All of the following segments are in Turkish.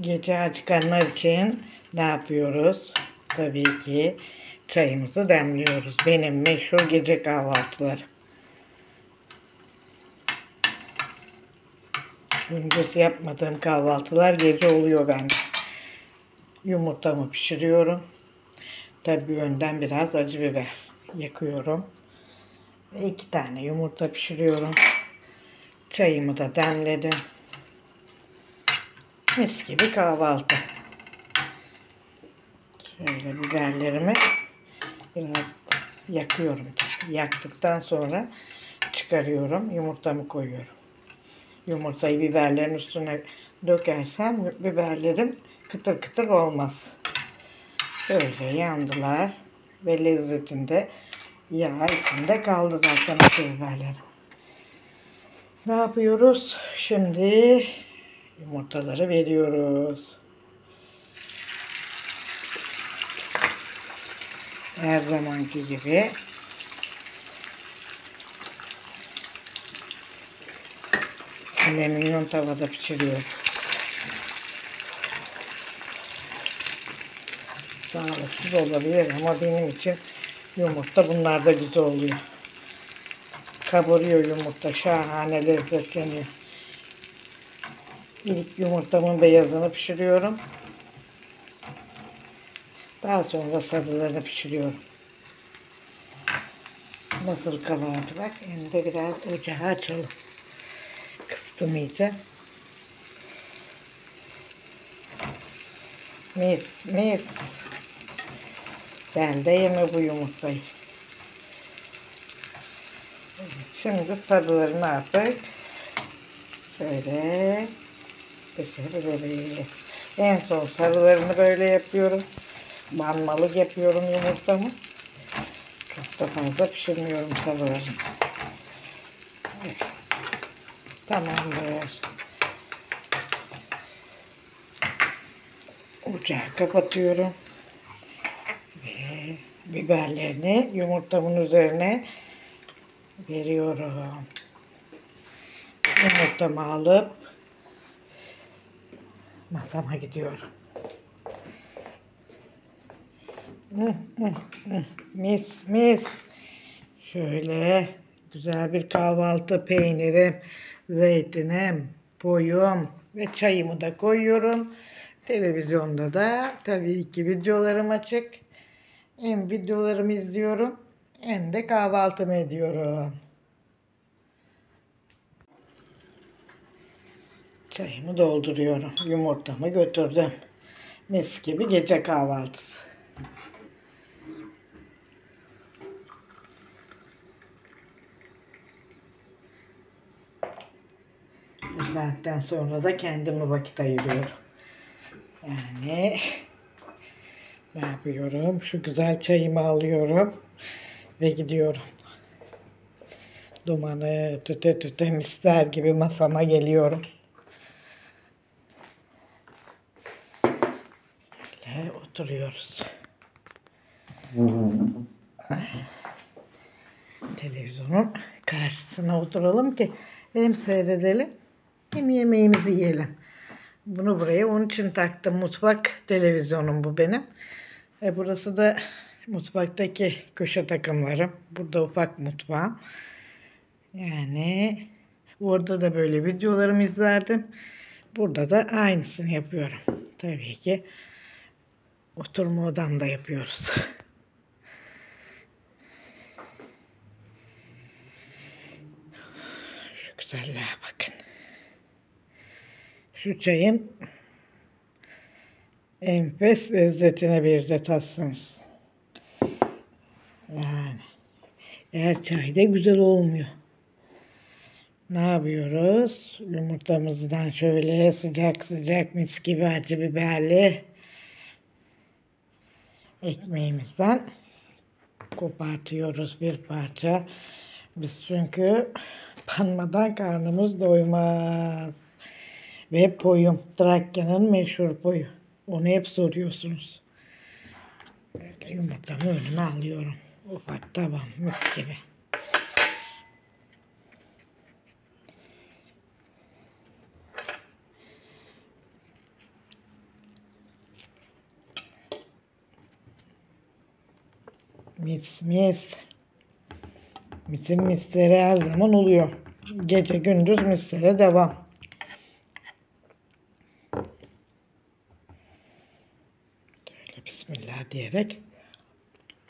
Gece açıkanlar için ne yapıyoruz? Tabii ki çayımızı demliyoruz. Benim meşhur gece kahvaltıları. Gündüz yapmadığım kahvaltılar gece oluyor bende. Yumurtamı pişiriyorum. Tabii önden biraz acı biber yakıyorum. Ve iki tane yumurta pişiriyorum. Çayımı da demledim. Mis gibi kahvaltı. Şöyle biberlerimi biraz yakıyorum. Yaktıktan sonra çıkarıyorum. Yumurtamı koyuyorum. Yumurtayı biberlerin üstüne dökersem biberlerim kıtır kıtır olmaz. Böyle yandılar ve lezzetinde yağ içinde kaldı zaten biberlerim. Ne yapıyoruz? Şimdi yumurtaları veriyoruz. Her zamanki gibi alüminyum tavada pişiriyorum. Sağlıksız olabilir ama benim için yumurta bunlar da güzel oluyor. Kabarıyor yumurta şahane lezzetleniyor. İlk yumurtamın beyazını pişiriyorum. Daha sonra sarılarını pişiriyorum. Nasıl kabardı bak. Hem de biraz ocağı açalım. Kıstım iyice. Mis mis. Ben de yeme bu yumurtayı. Şimdi sarılarını artık şöyle pişirebiliriz. En son sarılarını böyle yapıyorum. Banmalık yapıyorum yumurtamı. Çok da fazla pişirmiyorum sarılarını. Evet. Tamamdır. Ocağı kapatıyorum. Ve biberlerini yumurtamın üzerine veriyorum. Yumurtamı alıp masama gidiyorum. Mis mis. Şöyle güzel bir kahvaltı peynirim, zeytinim, boyum ve çayımı da koyuyorum. Televizyonda da tabii ki videolarım açık. Hem videolarımı izliyorum hem de kahvaltımı ediyorum. Çayımı dolduruyorum. Yumurtamı götürdüm. Mis gibi gece kahvaltısı. Saatten sonra da kendime vakit ayırıyorum. Yani ne yapıyorum? Şu güzel çayımı alıyorum ve gidiyorum. Dumanı tüte tüte misler gibi masama geliyorum. Böyle oturuyoruz. Televizyonun karşısına oturalım ki hem seyredelim hem yemeğimizi yiyelim. Bunu buraya onun için taktım. Mutfak televizyonum bu benim. E burası da mutfaktaki köşe takımlarım. Burada ufak mutfağım. Yani orada da böyle videolarımı izlerdim. Burada da aynısını yapıyorum. Tabii ki oturma odamda yapıyoruz. Şu güzelliğe bakın. Şu çayın enfes lezzetine bir de tatsınız. Yani her çay da güzel olmuyor. Ne yapıyoruz? Yumurtamızdan şöyle sıcak sıcak mis gibi acı biberli ekmeğimizden kopartıyoruz bir parça. Biz çünkü panmadan karnımız doymaz. Ve poyum. Trakya'nın meşhur poyu. Onu hep soruyorsunuz. Yumurtamı önüme alıyorum. Ufak taban mis gibi. Mis mis. Misin misleri her zaman oluyor. Gece gündüz mislere devam. Böyle bismillah diyerek.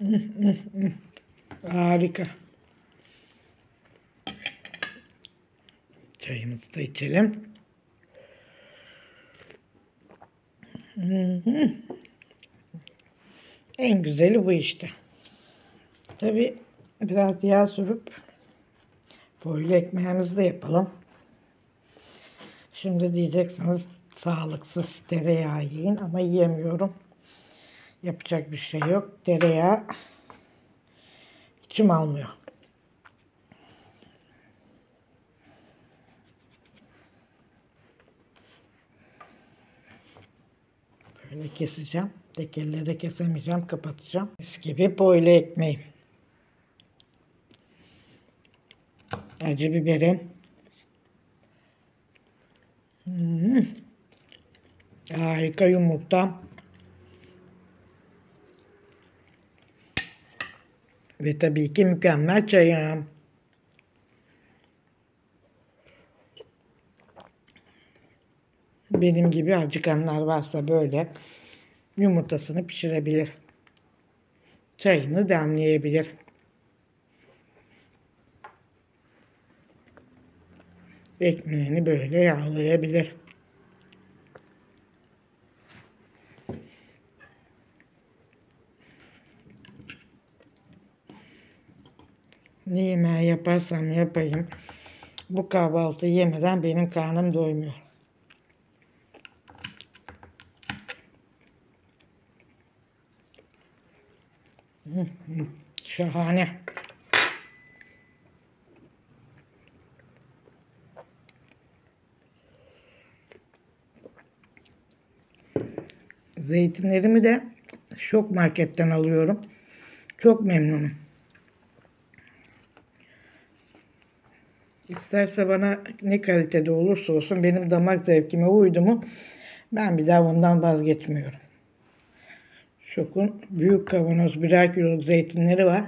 Harika. Çayımızı da içelim. En güzeli bu işte. Tabi biraz yağ sürüp boylu ekmeğimizi de yapalım. Şimdi diyeceksiniz sağlıksız tereyağı yiyin ama yiyemiyorum. Yapacak bir şey yok. Tereyağı içim almıyor. Böyle keseceğim. Tek elle de kesemeyeceğim. Kapatacağım. Mis gibi boylu ekmeğim. Acı biberim. Hmm. Harika yumurta. Ve tabii ki mükemmel çayım. Benim gibi acıkanlar varsa böyle yumurtasını pişirebilir. Çayını demleyebilir. Ekmeğini böyle yağlayabilir. Ne yemeği yaparsam yapayım. Bu kahvaltı yemeden benim karnım doymuyor. Şahane. Zeytinlerimi de şok marketten alıyorum. Çok memnunum. İsterse bana ne kalitede olursa olsun benim damak zevkime uydu mu ben bir daha ondan vazgeçmiyorum. Şokun büyük kavanoz birer kilo zeytinleri var.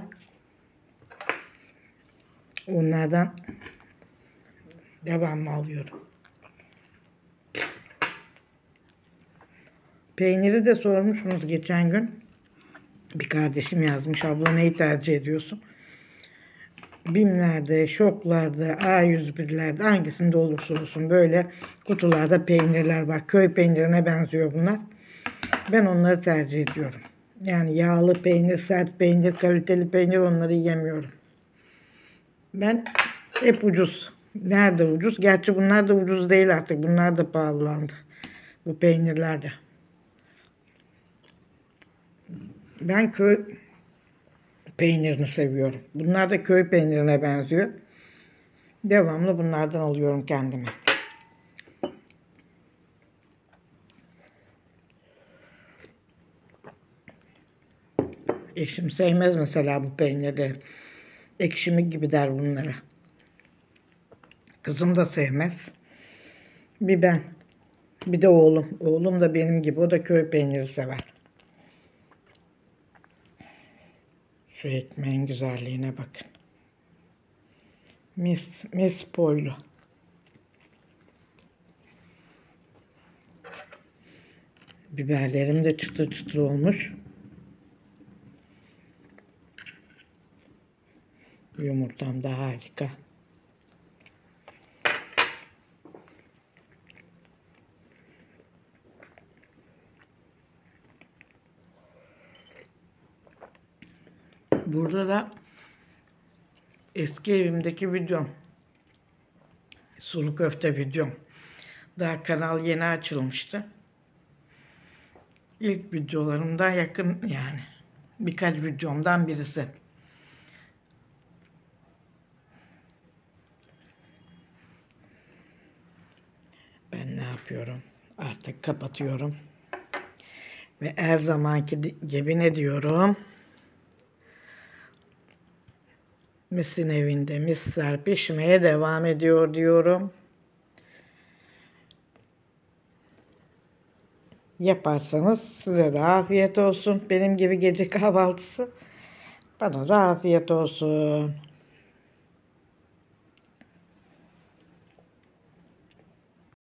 Onlardan devamlı alıyorum. Peyniri de sormuşsunuz geçen gün. Bir kardeşim yazmış. Abla neyi tercih ediyorsun? Bimlerde, şoklarda, A101'lerde hangisinde olursa olsun böyle kutularda peynirler var. Köy peynirine benziyor bunlar. Ben onları tercih ediyorum. Yani yağlı peynir, sert peynir, kaliteli peynir onları yemiyorum. Ben hep ucuz. Nerede ucuz? Gerçi bunlar da ucuz değil artık. Bunlar da pahalandı. Bu peynirler de. Ben köy peynirini seviyorum. Bunlar da köy peynirine benziyor. Devamlı bunlardan alıyorum kendime. Eşim sevmez mesela bu peynirleri. Ekşimi gibi der bunlara. Kızım da sevmez. Bir ben. Bir de oğlum. Oğlum da benim gibi. O da köy peyniri sever. Şu ekmeğin güzelliğine bakın. Mis, mis boylu. Biberlerim de çıtır çıtır olmuş. Yumurtam da harika. Burada da eski evimdeki videom. Sulu köfte videom. Daha kanal yeni açılmıştı. İlk videolarımda yakın yani. Birkaç videomdan birisi. Ben ne yapıyorum? Artık kapatıyorum. Ve her zamanki gibi ne diyorum? Misin evinde misler pişmeye devam ediyor diyorum. Yaparsanız size de afiyet olsun. Benim gibi gece kahvaltısı Bana da afiyet olsun.